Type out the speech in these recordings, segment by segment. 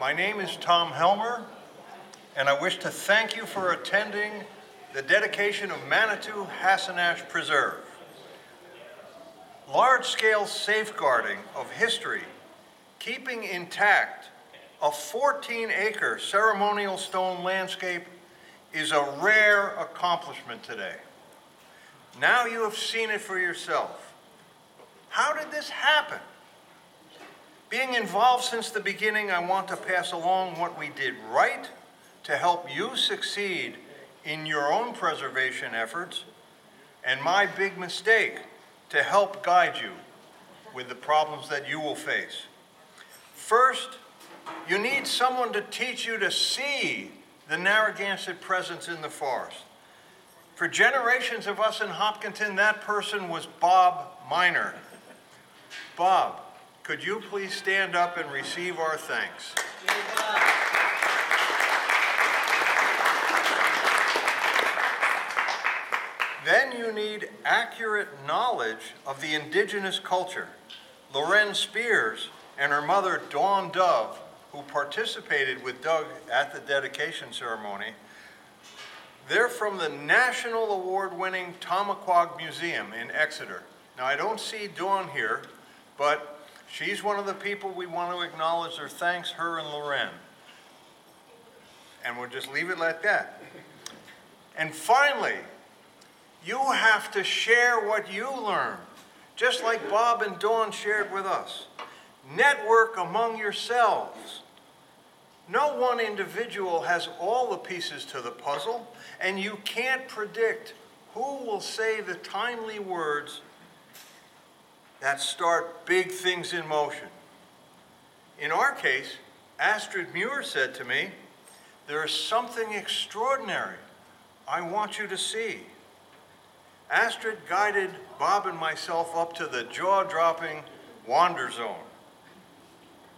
My name is Tom Helmer, and I wish to thank you for attending the dedication of Manitou Hasanash Preserve. Large-scale safeguarding of history, keeping intact a 14-acre ceremonial stone landscape is a rare accomplishment today. Now you have seen it for yourself. How did this happen? Being involved since the beginning, I want to pass along what we did right to help you succeed in your own preservation efforts, and my big mistake to help guide you with the problems that you will face. First, you need someone to teach you to see the Narragansett presence in the forest. For generations of us in Hopkinton, that person was Bob Miner. Bob, could you please stand up and receive our thanks? Then you need accurate knowledge of the indigenous culture. Loren Spears and her mother, Dawn Dove, who participated with Doug at the dedication ceremony, they're from the national award-winning Tomaquag Museum in Exeter. Now, I don't see Dawn here, but she's one of the people we want to acknowledge their thanks, her and Loren. And we'll just leave it like that. And finally, you have to share what you learn, just like Bob and Dawn shared with us. Network among yourselves. No one individual has all the pieces to the puzzle, and you can't predict who will say the timely words that start big things in motion. In our case, Astrid Muir said to me, There is something extraordinary I want you to see. Astrid guided Bob and myself up to the jaw-dropping wander zone.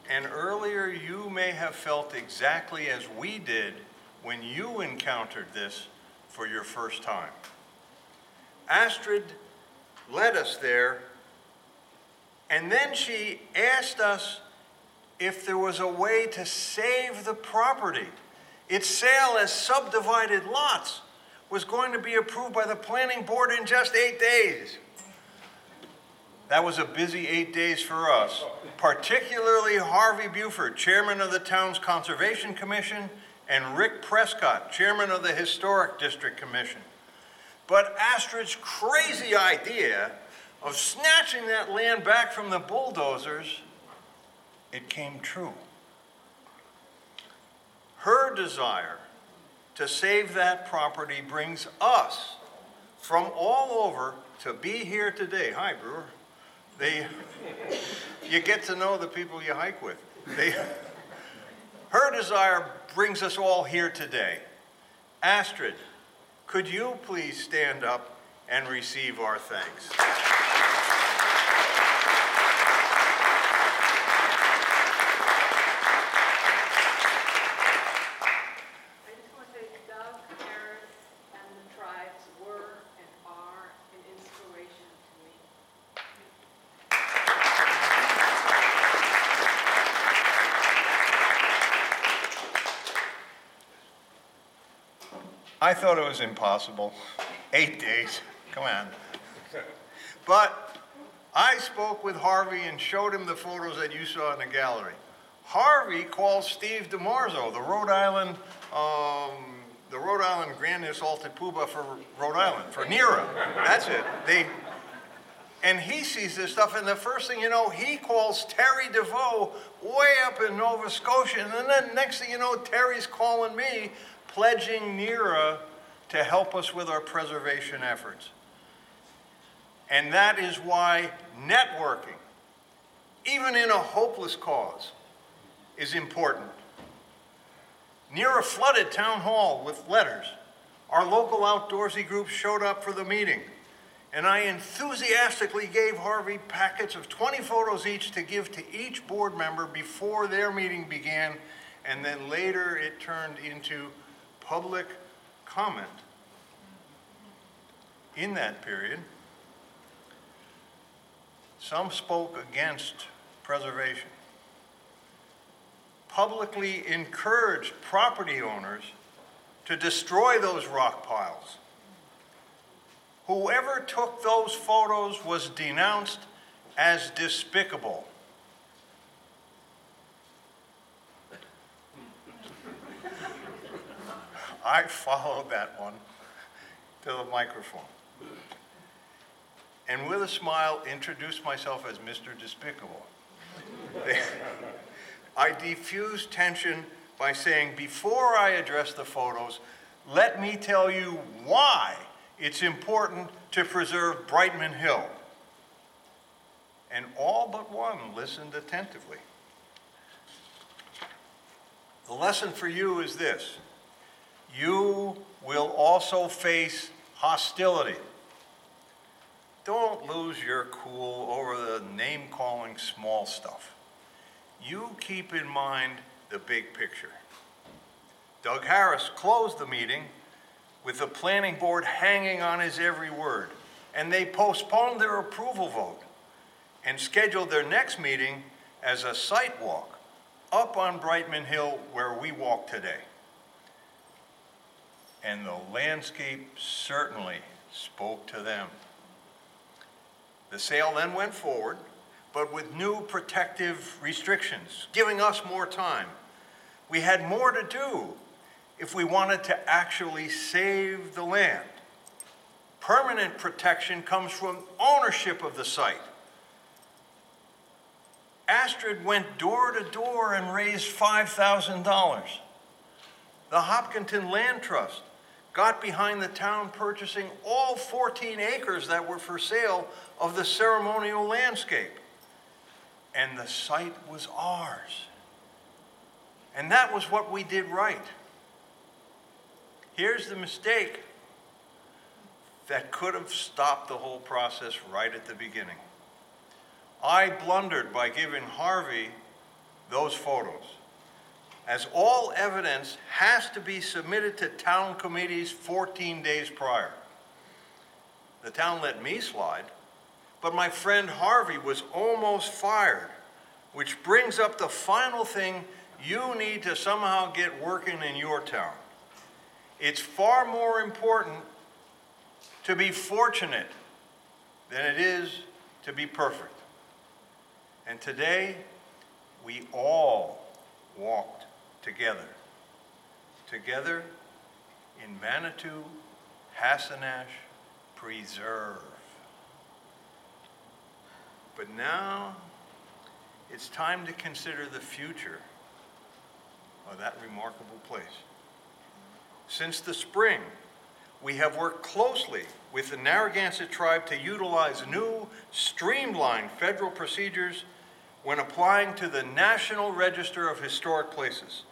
And earlier you may have felt exactly as we did when you encountered this for your first time. Astrid led us there, and then she asked us if there was a way to save the property. Its sale as subdivided lots was going to be approved by the planning board in just eight days. That was a busy eight days for us, particularly Harvey Buford, chairman of the town's Conservation Commission, and Rick Prescott, chairman of the Historic District Commission. But Astrid's crazy idea of snatching that land back from the bulldozers, it came true. Her desire to save that property brings us from all over to be here today. Hi, Brewer. They, you get to know the people you hike with. They, her desire brings us all here today. Astrid, could you please stand up and receive our thanks? I thought it was impossible. Eight days, come on. But I spoke with Harvey and showed him the photos that you saw in the gallery. Harvey calls Steve DiMarzo, the Rhode Island, um, the Rhode Island Grand Assaulted Poobah for Rhode Island, for NEARA. That's it. They, and he sees this stuff, and the first thing you know, he calls Terry Deveau way up in Nova Scotia, and then next thing you know, Terry's calling me pledging NEARA to help us with our preservation efforts. And that is why networking, even in a hopeless cause, is important. NEARA flooded town hall with letters. Our local outdoorsy group showed up for the meeting, and I enthusiastically gave Harvey packets of 20 photos each to give to each board member before their meeting began, and then later it turned into public comment in that period. Some spoke against preservation. publicly encouraged property owners to destroy those rock piles. Whoever took those photos was denounced as despicable. I followed that one to the microphone. And with a smile, introduced myself as Mr. Despicable. I diffused tension by saying, before I address the photos, let me tell you why it's important to preserve Brightman Hill. And all but one listened attentively. The lesson for you is this you will also face hostility. Don't lose your cool over the name calling small stuff. You keep in mind the big picture. Doug Harris closed the meeting with the planning board hanging on his every word, and they postponed their approval vote and scheduled their next meeting as a site walk up on Brightman Hill where we walk today. And the landscape certainly spoke to them. The sale then went forward, but with new protective restrictions, giving us more time. We had more to do if we wanted to actually save the land. Permanent protection comes from ownership of the site. Astrid went door to door and raised $5,000. The Hopkinton Land Trust got behind the town purchasing all 14 acres that were for sale of the ceremonial landscape. And the site was ours. And that was what we did right. Here's the mistake that could have stopped the whole process right at the beginning. I blundered by giving Harvey those photos, as all evidence has to be submitted to town committees 14 days prior. The town let me slide, but my friend Harvey was almost fired, which brings up the final thing you need to somehow get working in your town. It's far more important to be fortunate than it is to be perfect. And today, we all walked together. Together in Manitou, Hassanash, Preserve. But now, it's time to consider the future of that remarkable place. Since the spring, we have worked closely with the Narragansett tribe to utilize new, streamlined federal procedures when applying to the National Register of Historic Places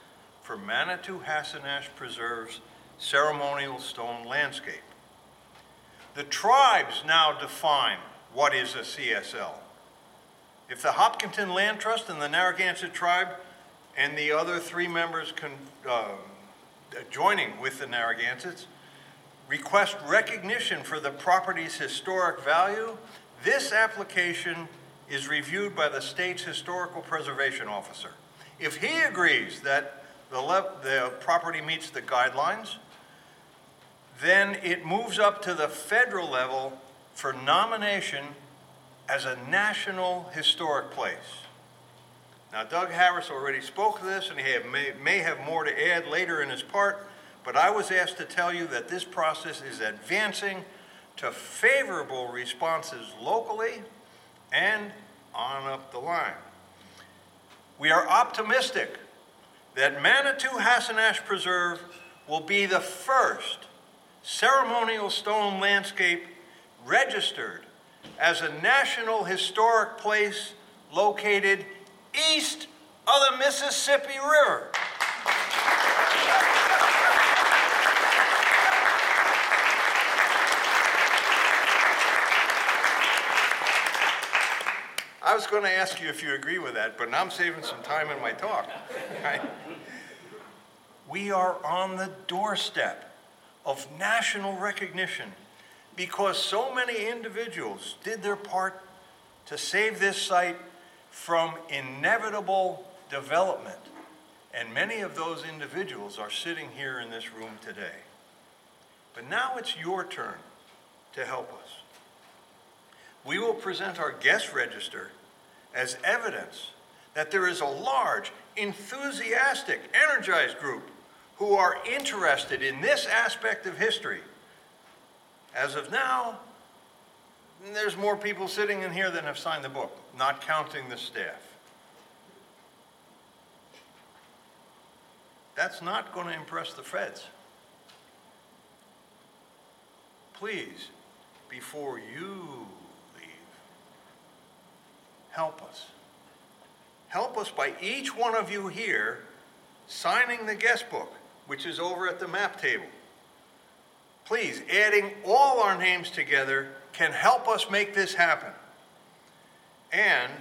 for Manitou Hasanash Preserve's ceremonial stone landscape. The tribes now define what is a CSL. If the Hopkinton Land Trust and the Narragansett tribe and the other three members con, uh, joining with the Narragansetts request recognition for the property's historic value, this application is reviewed by the state's historical preservation officer. If he agrees that the, the property meets the guidelines, then it moves up to the federal level for nomination as a national historic place. Now, Doug Harris already spoke to this, and he may, may have more to add later in his part, but I was asked to tell you that this process is advancing to favorable responses locally and on up the line. We are optimistic that Manitou Hasanash Preserve will be the first ceremonial stone landscape registered as a National Historic Place located east of the Mississippi River. I was going to ask you if you agree with that, but now I'm saving some time in my talk. Right? We are on the doorstep of national recognition because so many individuals did their part to save this site from inevitable development And many of those individuals are sitting here in this room today. But now it's your turn to help us. We will present our guest register as evidence that there is a large, enthusiastic, energized group who are interested in this aspect of history. As of now, there's more people sitting in here than have signed the book, not counting the staff. That's not going to impress the feds. Please, before you help us. Help us by each one of you here signing the guest book, which is over at the map table. Please, adding all our names together can help us make this happen. And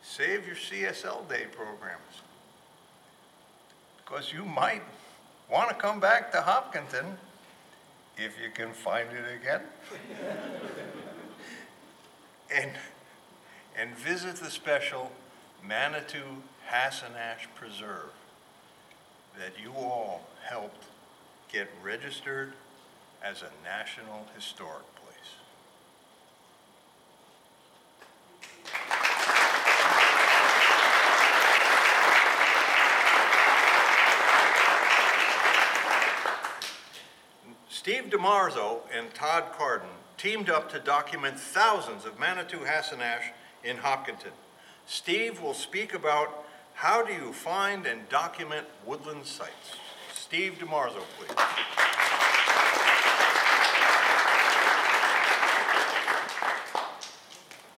save your CSL Day programs. Because you might want to come back to Hopkinton if you can find it again. and, and visit the special Manitou Hasanash Preserve that you all helped get registered as a National Historic Place. Steve DeMarzo and Todd Carden teamed up to document thousands of Manitou Hassanash in Hopkinton. Steve will speak about how do you find and document woodland sites. Steve DeMarzo, please.